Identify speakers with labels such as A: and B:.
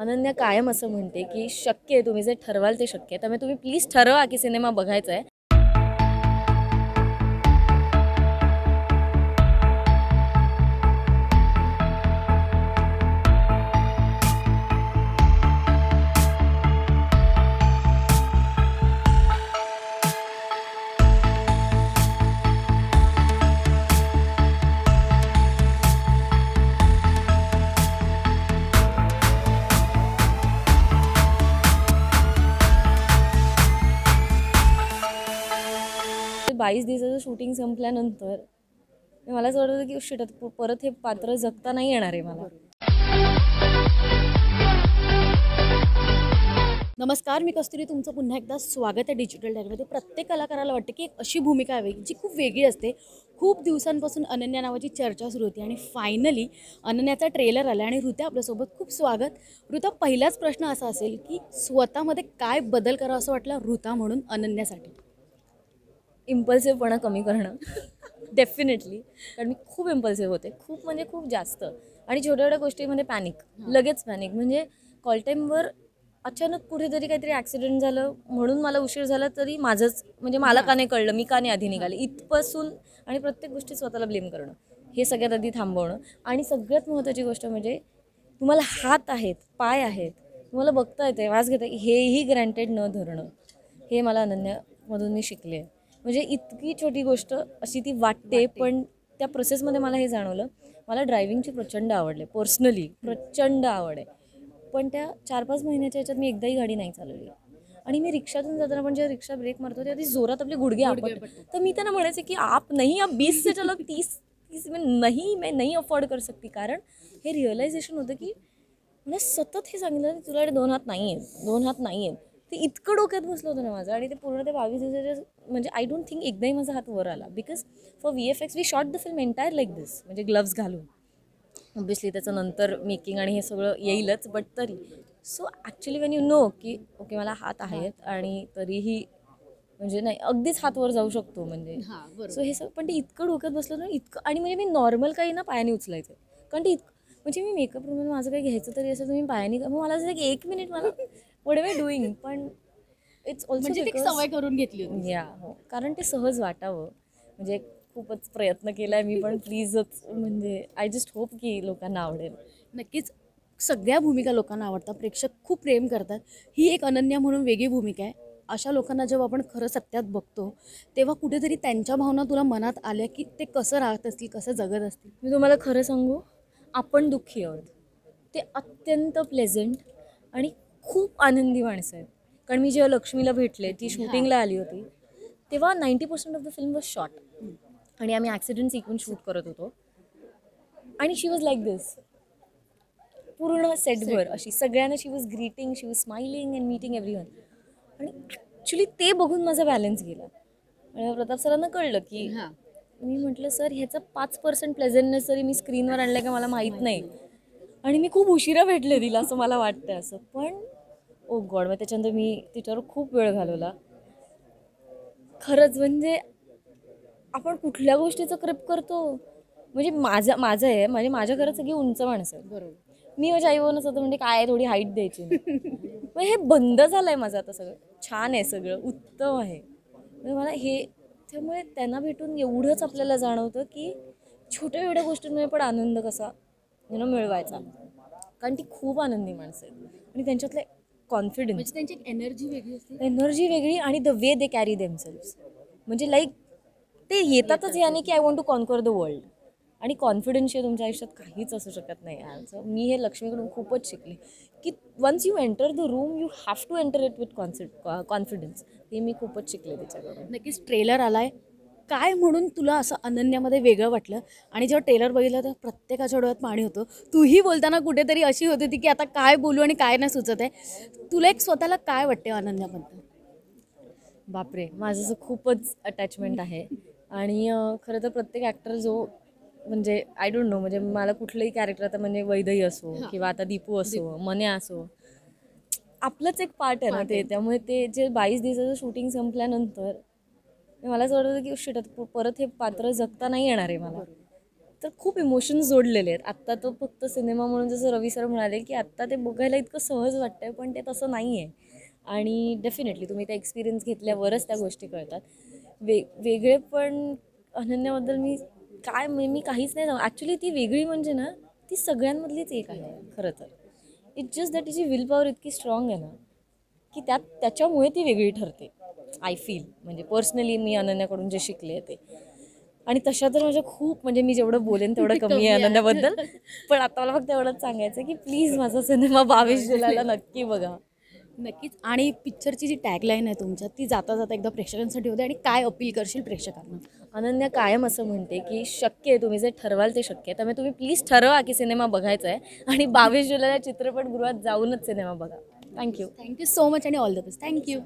A: अनन्या कायम असं म्हणते की शक्य आहे तुम्ही जे ठरवाल ते शक्य आहे. त्यामुळे तुम्ही प्लीज ठरवा की सिनेमा बघायचा आहे. बावीस दिवसाचं शूटिंग संपल्यानंतर मला असं वाटत होतं की शिट परत हे पात्र जगता नाही येणार आहे मला.
B: नमस्कार मी कस्तुरी. तुमचं पुन्हा एकदा स्वागत आहे डिजिटल डायरीमध्ये प्रत्येक कलाकाराला वाटते की एक अशी भूमिका हवी जी खूप वेगळी असते. खूप दिवसांपासून अनन्या नावाची चर्चा सुरू होती आणि फायनली अनन्याचा ट्रेलर आला आणि ऋता आपल्यासोबत खूप स्वागत. ऋता पहिलाच प्रश्न असा असेल की स्वतःमध्ये काय बदल करावा असं वाटलं ऋता म्हणून अनन्यासाठी?
A: इम्पल्सिव्हपणा कमी करणं. डेफिनेटली कारण मी खूप इम्पल्सिव्ह होते. खूप म्हणजे खूप जास्त. आणि छोट्या छोट्या गोष्टीमध्ये पॅनिक लगेच पॅनिक म्हणजे कॉल टाईमवर अचानक कुठेतरी काहीतरी ॲक्सिडेंट झालं म्हणून मला उशीर झाला तरी माझंच म्हणजे मला का नाही कळलं? मी का नाही आधी निघाले? इथपासून आणि प्रत्येक गोष्टी स्वतःला ब्लेम करणं. हे सगळ्यात आधी थांबवणं. आणि सगळ्यात महत्त्वाची गोष्ट म्हणजे तुम्हाला हात आहेत पाय आहेत तुम्हाला बघता येते वास घेता हेही ग्रँटेड न धरणं. हे मला अनन्यामधून मी शिकले. म्हणजे इतकी छोटी गोष्ट अशी ती वाटते पण त्या प्रोसेसमध्ये मला हे जाणवलं. मला ड्रायव्हिंगची प्रचंड आवडले पर्सनली प्रचंड आवड आहे. पण त्या चार पाच महिन्याच्या ह्याच्यात मी एकदाही गाडी नाही चालवली. आणि मी रिक्षातून जाताना पण जेव्हा रिक्षा ब्रेक मारतो तेव्हा ती जोरात आपले गुडघे आपट तर मी त्यांना म्हणायचे की आप नाही आप बीस से चलो तीस तीस में नाही मैं नाही अफोर्ड कर सकती. कारण हे रिअलायझेशन होतं की मला सतत हे सांगितलं की तुझ्याकडे दोन हात नाही आहेत दोन हात नाही आहेत ते इतकं डोक्यात बसलं होतं ना माझं आणि ते पूर्ण ते बावीस दिवसाच्या म्हणजे आय डोंट थिंक एकदाही माझा हात वर आला. Because for V F X we shot the film entire like this म्हणजे ग्लव्स घालून. ऑब्विसली त्याचं नंतर मेकिंग आणि हे सगळं येईलच बट तरी. So actually when you know की ओके मला हात आहेत आणि तरीही म्हणजे नाही अगदीच हात वर जाऊ शकतो म्हणजे.
B: हां
A: सो हे सगळं पण ते इतकं डोक्यात बसलं ना इतकं आणि म्हणजे मी नॉर्मल काही ना पायाने उचलायचं. कारण ते इतकं म्हणजे मी मेकअप रूममध्ये माझं काही घ्यायचं तरी असं मी पायाने मग मला असं की एक मिनिट मला वे डुईंग पण इट्स
B: म्हणजे ती
A: ऑल्सो
B: सवय करून घेतली होती.
A: या हो. कारण ते सहज वाटावं. म्हणजे खूपच प्रयत्न केला आहे मी पण प्लीजच म्हणजे आय जस्ट होप की लोकांना आवडेल.
B: नक्कीच सगळ्या भूमिका लोकांना आवडतात. प्रेक्षक खूप प्रेम करतात. ही एक अनन्या म्हणून वेगळी भूमिका आहे. अशा लोकांना जेव्हा आपण खरं सत्यात बघतो तेव्हा कुठेतरी त्यांच्या भावना तुला मनात आल्या की ते कसं राहत असतील कसं जगत असतील.
A: मी तुम्हाला खरं सांगू आपण दुःखी आहोत. ते अत्यंत प्लेझंट आणि खूप आनंदी माणसं आहेत. कारण मी जेव्हा लक्ष्मीला भेटले ती शूटिंगला आली होती तेव्हा ninety percent of the film was shot आणि आम्ही ॲक्सिडेंट सिक्वेन्स शूट करत होतो. आणि शी वॉज लाईक दिस पूर्ण सेटभर अशी सगळ्यांना she was greeting she was smiling and meeting everyone आणि ॲक्च्युली ते बघून माझा बॅलन्स गेला. आणि प्रताप सरांना कळलं की मी म्हटलं सर ह्याचं पाच पर्सेंट प्लेझेंटनेस जरी मी स्क्रीनवर आणलं का मला माहीत नाही. आणि मी खूप उशिरा भेटले तिला असं मला वाटतं असं. पण ओ गॉड मग त्याच्यानंतर मी तिच्यावर खूप वेळ घालवला. खरंच म्हणजे आपण कुठल्या गोष्टीचं क्रिप करतो? म्हणजे माझं माझं आहे म्हणजे माझ्या घरात सगळी उंच माणसं आहेत.
B: बरोबर.
A: मी माझ्या आईवरूनच होतं म्हणजे काय थोडी हाईट द्यायची. मग हे बंद झालं आहे माझं आता सगळं. छान आहे सगळं उत्तम आहे. म्हणजे मला हे त्यामुळे त्यांना भेटून एवढंच आपल्याला जाणवतं की छोट्या छोट्या गोष्टींमुळे पण आनंद कसा यु नो मिळवायचा. कारण ती खूप आनंदी माणसं आहेत. आणि त्यांच्यातले कॉन्फिडन्स
B: म्हणजे त्यांची एक एनर्जी वेगळी असते.
A: एनर्जी वेगळी आणि the way they carry themselves म्हणजे लाईक ते येतातच याने की I want to conquer the world आणि कॉन्फिडन्सशिवाय तुमच्या आयुष्यात काहीच असू शकत नाही याचं मी हे लक्ष्मीकडून खूपच शिकले. की once you enter the room you have to enter it with confidence हे मी खूपच शिकले तिच्याकडून
B: नक्कीच ट्रेलर आलाय. काय म्हणून तुला असं अनन्यामध्ये वेगळं वाटलं? आणि जेव्हा ट्रेलर बघितलं तर प्रत्येकाच्या डोळ्यात पाणी होतं. तूही बोलताना कुठेतरी अशी होती होती की आता काय बोलू आणि काय नाही सुचत आहे. तुला एक स्वतःला काय वाटते अनन्याबद्दल?
A: बापरे माझं असं खूपच अटॅचमेंट आहे. आणि खरं तर प्रत्येक ॲक्टर जो म्हणजे आय डोंट नो म्हणजे मला कुठलंही कॅरेक्टर आता म्हणजे वैदही असो किंवा आता दीपू असो मन्या असो आपलंच एक पार्ट आहे ना ते. त्यामुळे ते जे बावीस दिवसाचं शूटिंग संपल्यानंतर मला असं वाटतं की शिट आता परत हे पात्र जगता नाही येणार आहे मला. तर खूप इमोशन्स जोडलेले आहेत. आत्ता तो फक्त सिनेमा म्हणून जसं रवी सर म्हणाले की आत्ता ते बघायला इतकं सहज वाटतंय पण ते तसं नाही आहे आणि डेफिनेटली तुम्ही त्या एक्सपिरियन्स घेतल्यावरच त्या गोष्टी कळतात. वे वेगळे पण अनन्याबद्दल मी काय मी मी काहीच नाही सांगू ॲक्च्युली ती वेगळी म्हणजे ना ती सगळ्यांमधलीच एक आहे खरं तर. इट्स जस्ट दॅट तिची विल पॉवर इतकी स्ट्रॉंग आहे ना की त्यात त्याच्यामुळे ती वेगळी ठरते. आय फील म्हणजे पर्सनली मी अनन्याकडून जे शिकले ते. आणि तशा तर माझ्या खूप म्हणजे मी जेवढं बोलेन तेवढं कमी
B: आहे.
A: अनन्याबद्दल. पण आता मला फक्त एवढंच सांगायचं की प्लीज माझा सिनेमा बावीस जुलैला नक्की बघा.
B: नक्कीच. आणि पिक्चरची जी टॅगलाईन आहे तुमच्या ती जाता जाता एकदा प्रेक्षकांसाठी होते आणि काय अपील करशील प्रेक्षकांना?
A: अनन्या कायम असं म्हणते की शक्य आहे तुम्ही जे ठरवाल ते शक्य आहे. त्यामुळे तुम्ही प्लीज ठरवा की सिनेमा बघायचा आहे आणि बावीस जुलैला चित्रपटगृहात जाऊनच सिनेमा बघा. Thank you
B: thank you so much आणि all the best thank you